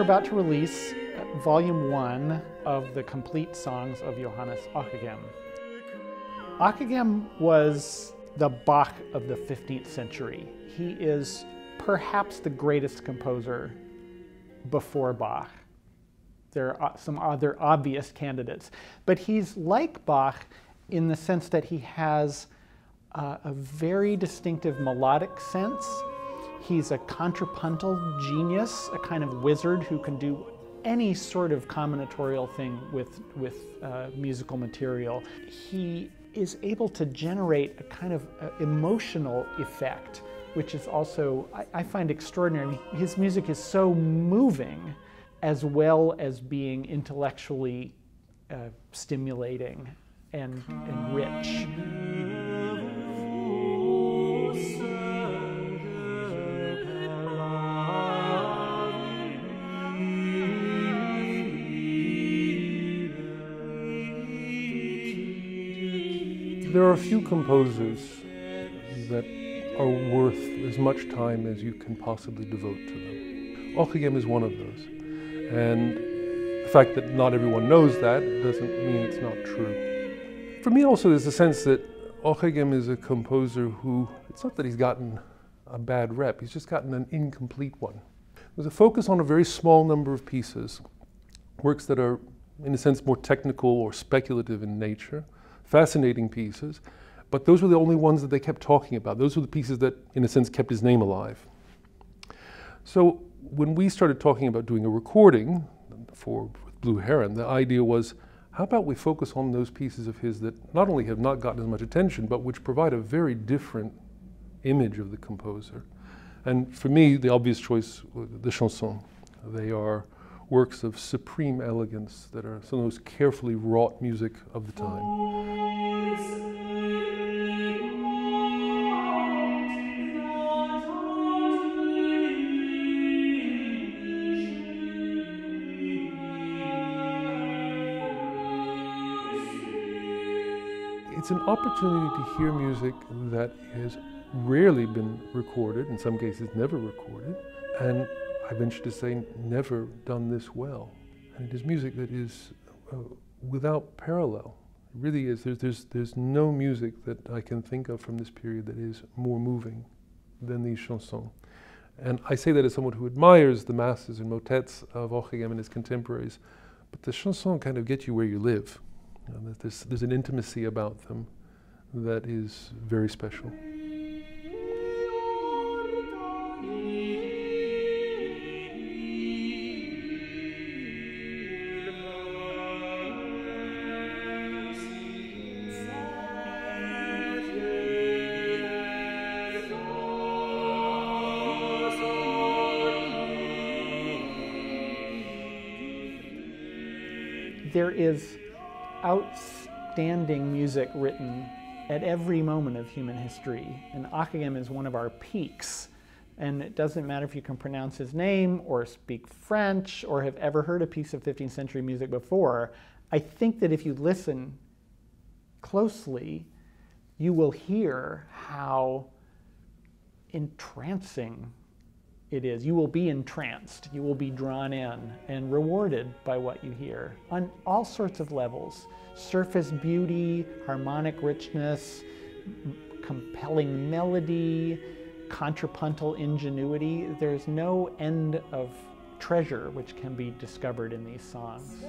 We are about to release volume one of the complete songs of Johannes Ockeghem. Ockeghem was the Bach of the 15th century. He is perhaps the greatest composer before Bach. There are some other obvious candidates, but he's like Bach in the sense that he has uh, a very distinctive melodic sense. He's a contrapuntal genius, a kind of wizard who can do any sort of combinatorial thing with, with uh, musical material. He is able to generate a kind of uh, emotional effect, which is also, I, I find extraordinary. His music is so moving as well as being intellectually uh, stimulating and, and rich. There are a few composers that are worth as much time as you can possibly devote to them. Ockeghem is one of those. And the fact that not everyone knows that doesn't mean it's not true. For me also there's a sense that Ockeghem is a composer who, it's not that he's gotten a bad rep, he's just gotten an incomplete one. There's a focus on a very small number of pieces, works that are in a sense more technical or speculative in nature, fascinating pieces, but those were the only ones that they kept talking about. Those were the pieces that, in a sense, kept his name alive. So when we started talking about doing a recording for Blue Heron, the idea was, how about we focus on those pieces of his that not only have not gotten as much attention, but which provide a very different image of the composer. And for me, the obvious choice, uh, the chansons. They are works of supreme elegance that are some of the most carefully wrought music of the time. it's an opportunity to hear music that has rarely been recorded, in some cases never recorded, and I venture to say never done this well. And it is music that is uh, without parallel. It really is. There's, there's, there's no music that I can think of from this period that is more moving than these chansons. And I say that as someone who admires the masses and motets of Ockeghem and his contemporaries, but the chansons kind of get you where you live. You know, there's, there's an intimacy about them that is very special. There is outstanding music written at every moment of human history. And Ockeghem is one of our peaks. And it doesn't matter if you can pronounce his name or speak French or have ever heard a piece of 15th century music before. I think that if you listen closely, you will hear how entrancing it is. You will be entranced, you will be drawn in and rewarded by what you hear on all sorts of levels surface beauty, harmonic richness, compelling melody, contrapuntal ingenuity. There's no end of treasure which can be discovered in these songs.